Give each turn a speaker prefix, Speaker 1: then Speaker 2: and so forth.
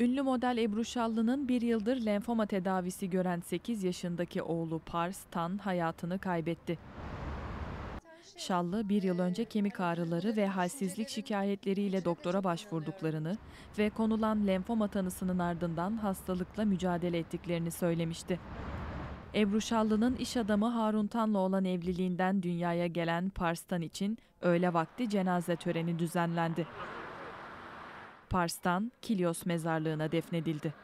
Speaker 1: Ünlü model Ebru Şallı'nın bir yıldır lenfoma tedavisi gören 8 yaşındaki oğlu Pars Tan hayatını kaybetti. Şallı bir yıl önce kemik ağrıları ve halsizlik şikayetleriyle doktora başvurduklarını ve konulan lenfoma tanısının ardından hastalıkla mücadele ettiklerini söylemişti. Ebru Şallı'nın iş adamı Harun Tan'la olan evliliğinden dünyaya gelen Parstan için öğle vakti cenaze töreni düzenlendi. Parstan, Kilyos mezarlığına defnedildi.